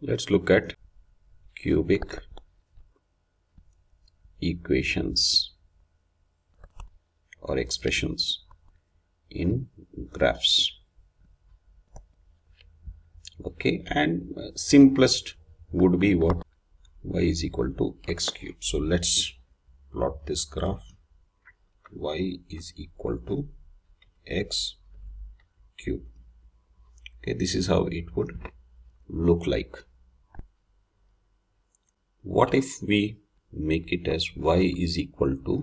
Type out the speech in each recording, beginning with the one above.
let's look at cubic equations or expressions in graphs. Okay and uh, simplest would be what? Y is equal to x cube so let's plot this graph. Y is equal to x cube okay this is how it would look like what if we make it as y is equal to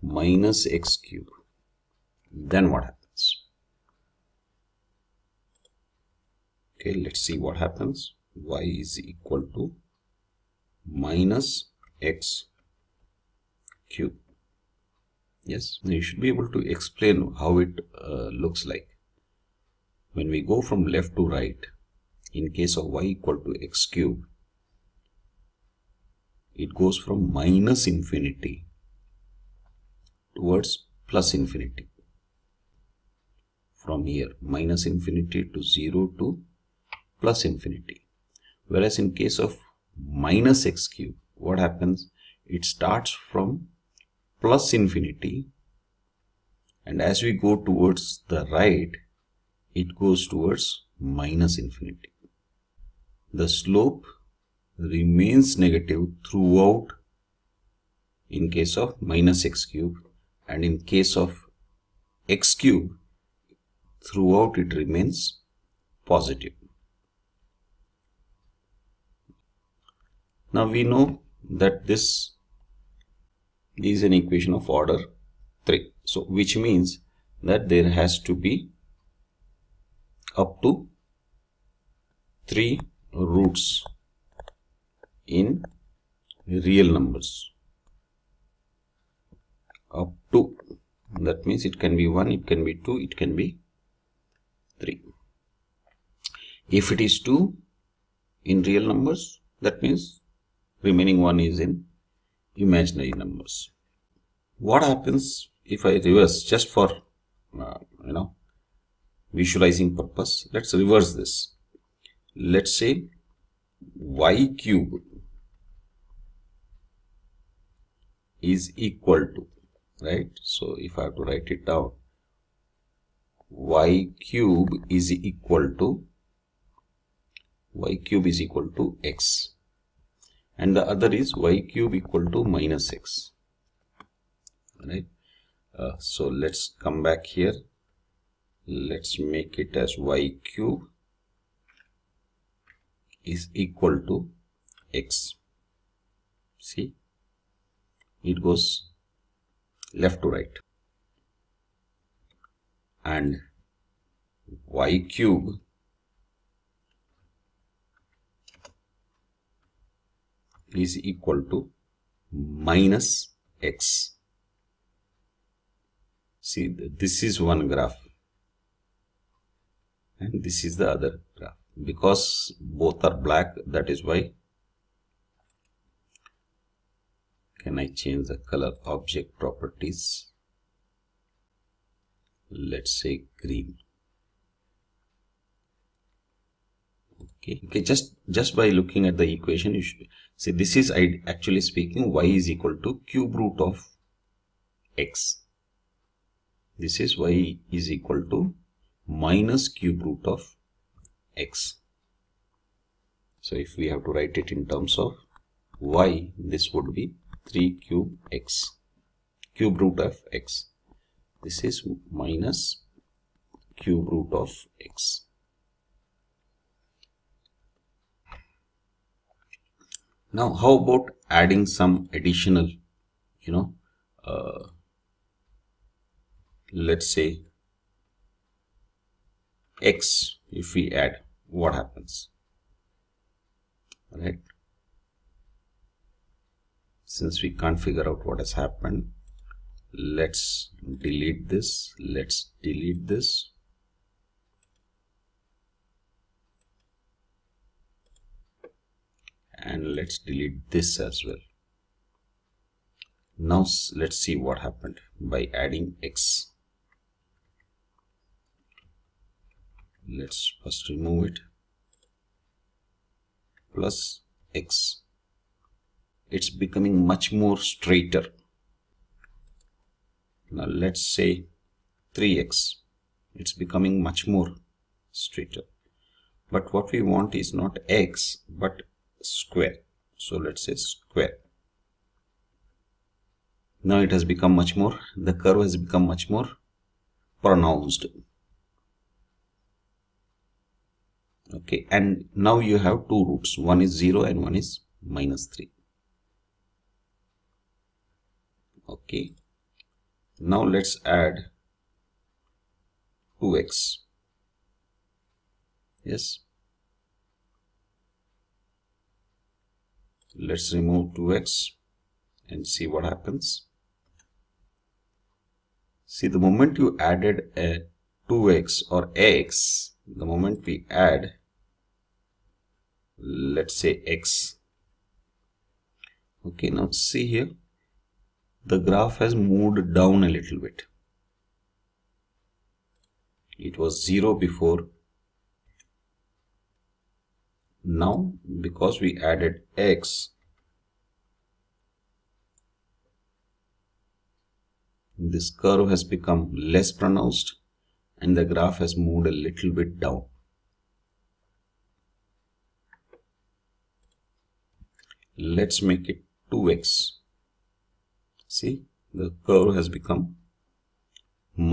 minus x cube then what happens? Okay let's see what happens. Y is equal to minus x cube yes you should be able to explain how it uh, looks like. When we go from left to right in case of y equal to x cube it goes from minus infinity towards plus infinity. From here minus infinity to 0 to plus infinity. Whereas in case of minus x cube what happens? It starts from plus infinity. And as we go towards the right it goes towards minus infinity. The slope remains negative throughout in case of minus x cube and in case of x cube throughout it remains positive. Now we know that this is an equation of order 3. So which means that there has to be up to 3 roots in real numbers. Up to that means it can be 1 it can be 2 it can be 3 if it is 2 in real numbers that means remaining one is in imaginary numbers. What happens if I reverse just for uh, you know visualizing purpose let's reverse this. Let's say y cube is equal to right? So if I have to write it down y cube is equal to y cube is equal to x. And the other is y cube equal to minus x. Right? Uh, so let's come back here. Let's make it as y cube is equal to x. See it goes left to right. And y cube is equal to minus x. See this is one graph and this is the other graph. Because both are black that is why can I change the color object properties? Let's say green. Okay. Okay just just by looking at the equation you should see this is actually speaking y is equal to cube root of x. This is y is equal to minus cube root of x. So if we have to write it in terms of y this would be 3 cube x cube root of x. This is minus cube root of x. Now how about adding some additional you know uh, let's say x if we add what happens? Right since we can't figure out what has happened let's delete this. Let's delete this. And let's delete this as well. Now let's see what happened by adding x. Let's first remove it. Plus x it's becoming much more straighter. Now let's say 3x it's becoming much more straighter. But what we want is not x but square. So let's say square. Now it has become much more. The curve has become much more pronounced. Okay and now you have two roots. One is 0 and one is minus 3 okay. Now let's add 2x yes. Let's remove 2x and see what happens. See the moment you added a 2x or x the moment we add let's say x. Okay now see here the graph has moved down a little bit. It was 0 before. Now because we added x this curve has become less pronounced and the graph has moved a little bit down. Let's make it 2x see the curve has become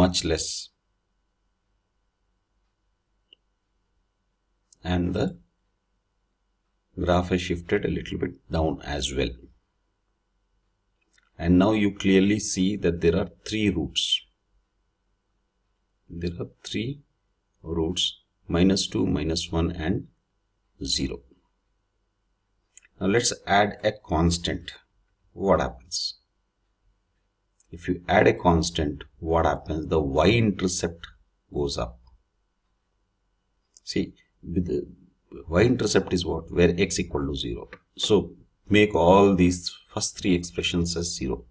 much less and the graph has shifted a little bit down as well and now you clearly see that there are three roots there are three roots minus 2 minus 1 and 0 now let's add a constant. What happens? If you add a constant, what happens? The y-intercept goes up. See, the y-intercept is what? Where x equal to 0. So, make all these first three expressions as 0.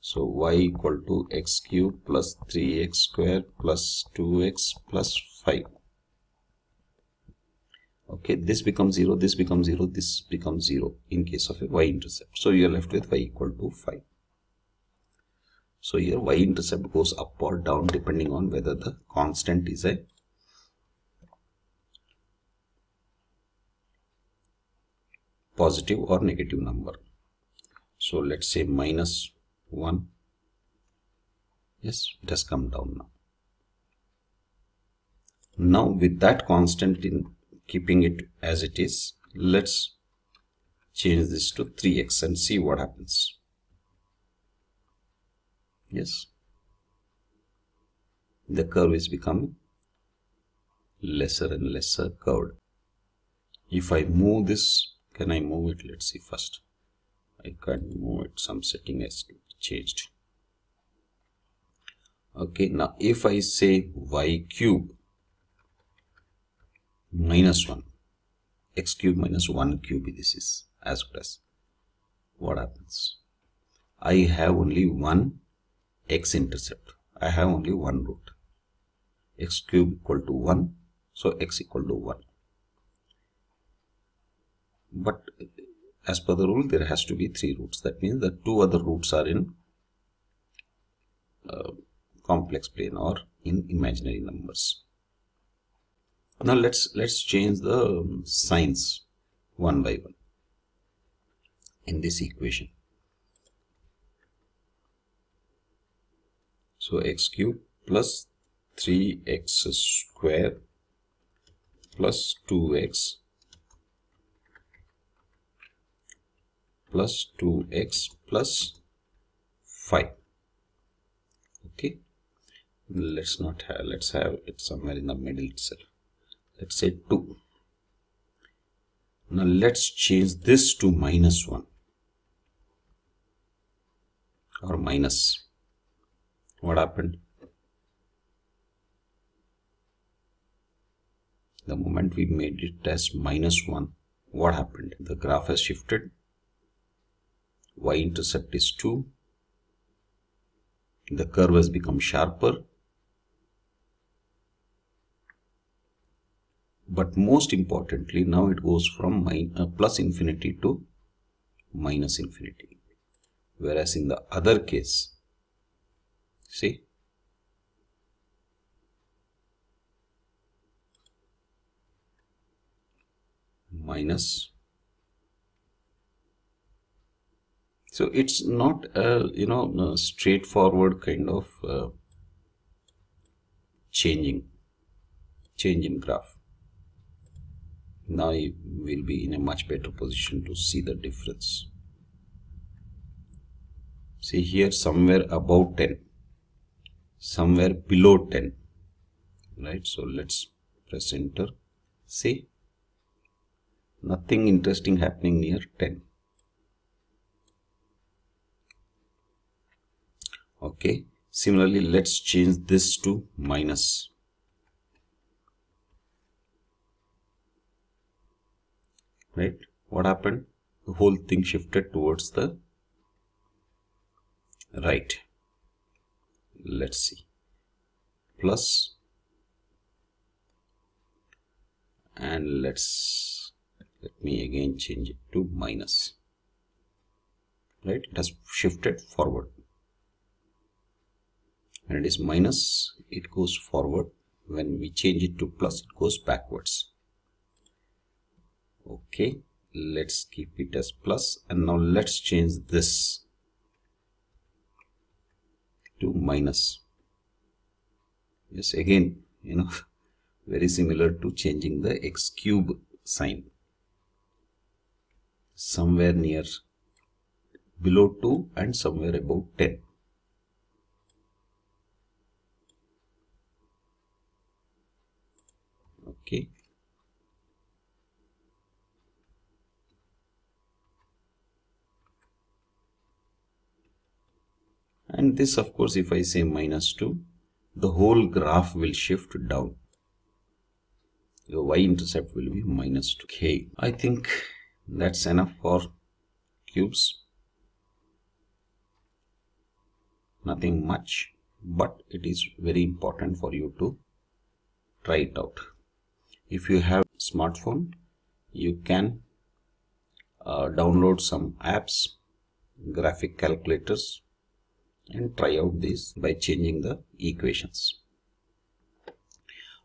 So, y equal to x cube plus 3x square plus 2x plus 5 okay this becomes 0 this becomes 0 this becomes 0 in case of a y-intercept. So you are left with y equal to 5 so here y-intercept goes up or down depending on whether the constant is a positive or negative number. So let's say minus 1 yes it has come down now. Now with that constant in keeping it as it is let's change this to 3x and see what happens. Yes. The curve is becoming lesser and lesser curved. If I move this can I move it? Let's see first. I can't move it. Some setting has changed. Okay now if I say y cube minus 1 x cube minus 1 cube this is as good as what happens. I have only one x intercept. I have only one root. X cube equal to 1 so x equal to 1 but as per the rule there has to be three roots. That means the two other roots are in uh, complex plane or in imaginary numbers now let's let's change the um, signs one by one in this equation. So x cube plus 3x square plus 2x plus 2x plus 5 okay? Let's not have let's have it somewhere in the middle itself let's say 2 now let's change this to minus 1 or minus. What happened? The moment we made it as minus 1 what happened? The graph has shifted. Y-intercept is 2 the curve has become sharper but most importantly now it goes from min uh, plus infinity to minus infinity. Whereas in the other case see? Minus. So it's not a you know a straightforward kind of uh, changing change in graph now you will be in a much better position to see the difference. See here somewhere above 10 somewhere below 10 right so let's press enter. See? Nothing interesting happening near 10 okay similarly let's change this to minus right? What happened? The whole thing shifted towards the right. Let's see. Plus and let's let me again change it to minus right? It has shifted forward. When it is minus it goes forward. When we change it to plus it goes backwards okay let's keep it as plus. And now let's change this to minus. Yes again you know very similar to changing the x cube sign. Somewhere near below 2 and somewhere about 10 okay and this of course if I say minus 2 the whole graph will shift down. The y-intercept will be minus minus 2k I think that's enough for cubes. Nothing much but it is very important for you to try it out. If you have smartphone you can uh, download some apps graphic calculators and try out this by changing the equations.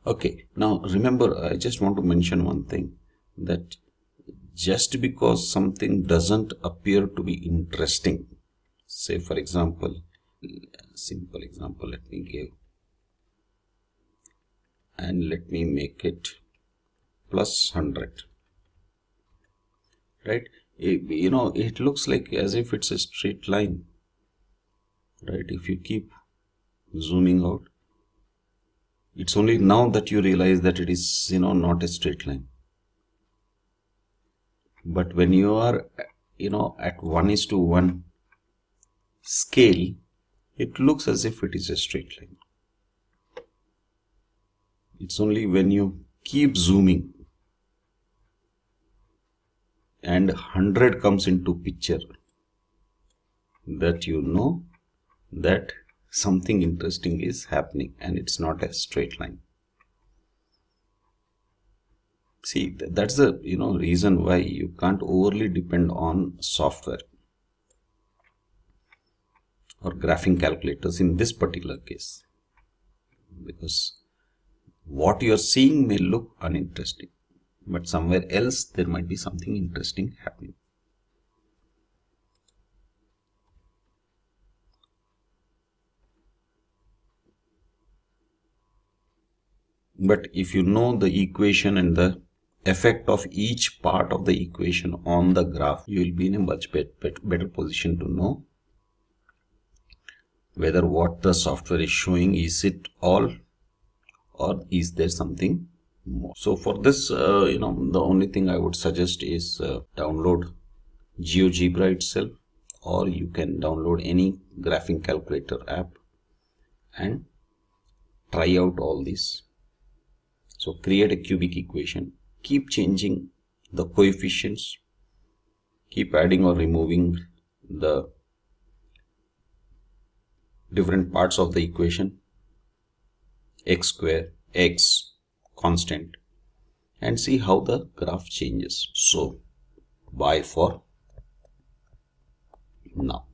Okay now remember i just want to mention one thing that just because something doesn't appear to be interesting say for example simple example let me give and let me make it plus 100 right? You know it looks like as if it's a straight line right? If you keep zooming out it's only now that you realize that it is you know not a straight line. But when you are you know at 1 is to 1 scale it looks as if it is a straight line. It's only when you keep zooming and 100 comes into picture that you know that something interesting is happening and it's not a straight line. See that's the you know reason why you can't overly depend on software or graphing calculators in this particular case. Because what you are seeing may look uninteresting but somewhere else there might be something interesting happening but if you know the equation and the effect of each part of the equation on the graph you will be in a much better position to know whether what the software is showing is it all or is there something more. So for this uh, you know the only thing i would suggest is uh, download geogebra itself or you can download any graphing calculator app and try out all these so create a cubic equation, keep changing the coefficients, keep adding or removing the different parts of the equation, x square, x, constant, and see how the graph changes. So, bye for now.